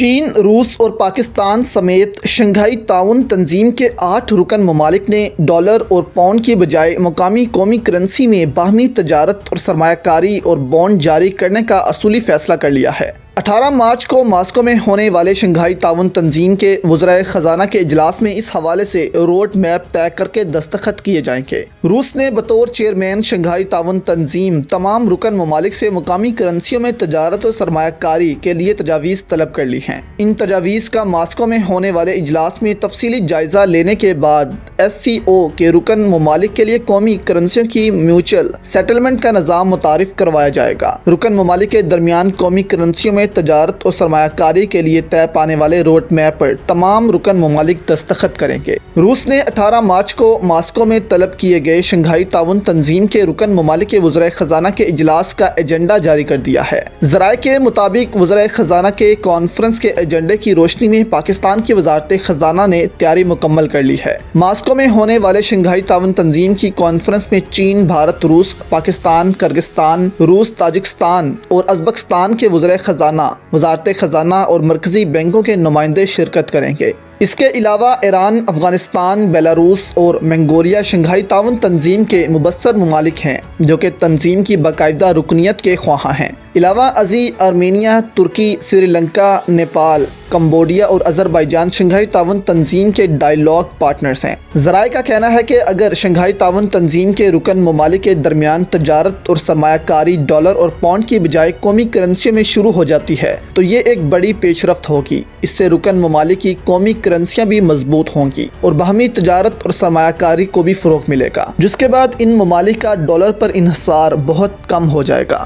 چین، روس اور پاکستان سمیت شنگھائی تعاون تنظیم کے آٹھ رکن ممالک نے ڈالر اور پاؤنڈ کی بجائے مقامی قومی کرنسی میں باہمی تجارت اور سرمایہ کاری اور بانڈ جاری کرنے کا اصولی فیصلہ کر لیا ہے۔ اٹھارہ مارچ کو ماسکو میں ہونے والے شنگھائی تعاون تنظیم کے وزرائے خزانہ کے اجلاس میں اس حوالے سے روڈ میپ طے کر کے دستخط کیے جائیں گے۔ روس نے بطور چیئرمین شنگھائی تعاون تنظیم تمام رکن ممالک سے مقامی کرنسیوں میں تجارت و سرمایہ کاری کے لیے تجاویز طلب کر لی ہیں۔ ان تجاویز کا ماسکو میں ہونے والے اجلاس میں تفصیلی جائزہ لینے کے بعد ایس سی او کے رکن ممالک کے لیے قومی کرنسیوں کی میوچل سیٹلمنٹ کا نظام متعارف کروایا جائے گا۔ رکن ممالک کے درمیان قومی کرنسیوں میں تجارت اور سرمایہ کاری کے لیے طے پانے والے روڈ میپ پر تمام رکن ممالک دستخط کریں گے۔ روس نے اٹھارہ مارچ کو ماسکو میں طلب کیے گئے شنگھائی تعاون تنظیم کے رکن ممالک کے وزرائے خزانہ کے اجلاس کا ایجنڈا جاری کر دیا ہے۔ ذرائع کے مطابق وزرائے خزانہ کے کانفرنس کے ایجنڈے کی روشنی میں پاکستان کی وزارت خزانہ نے تیاری مکمل کر لی ہے۔ ماسکو میں ہونے والے شنگھائی تعاون تنظیم کی کانفرنس میں چین، بھارت، روس، پاکستان کرگستان روس، تاجکستان اور ازبکستان کے وزرائے خزانہ وزارت خزانہ اور مرکزی بینکوں کے نمائندے شرکت کریں گے۔ اس کے علاوہ ایران، افغانستان، بیلاروس اور منگوریا، شنگھائی تعاون تنظیم کے مبصر ممالک ہیں، جو کہ تنظیم کی باقاعدہ رکنیت کے خواہاں ہیں۔ علاوہ ازی ارمینیا ترکی، سری لنکا، نیپال کمبوڈیا اور ازربائیجان شنگھائی تعاون تنظیم کے ڈائیلاگ پارٹنرز ہیں۔ ذرائع کا کہنا ہے کہ اگر شنگھائی تعاون تنظیم کے رکن ممالک کے درمیان تجارت اور سرمایہ کاری ڈالر اور پاؤنڈ کی بجائے قومی کرنسیوں میں شروع ہو جاتی ہے، تو یہ ایک بڑی پیش رفت ہوگی۔ اس سے رکن ممالک کی قومی کرنسیاں بھی مضبوط ہوں گی اور باہمی تجارت اور سرمایہ کاری کو بھی فروغ ملے گا، جس کے بعد ان ممالک کا ڈالر پر انحصار بہت کم ہو جائے گا۔